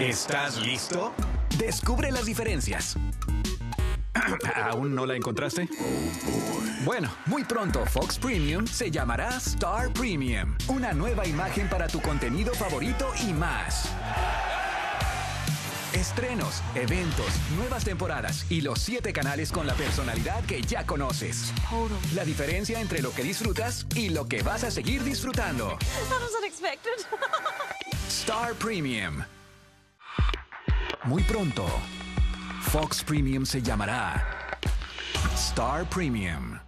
¿Estás listo? Descubre las diferencias. ¿Aún no la encontraste? Bueno, muy pronto Fox Premium se llamará Star Premium. Una nueva imagen para tu contenido favorito y más. Estrenos, eventos, nuevas temporadas y los siete canales con la personalidad que ya conoces. La diferencia entre lo que disfrutas y lo que vas a seguir disfrutando. That was unexpected. Star Premium. Muy pronto, Fox Premium se llamará Star Premium.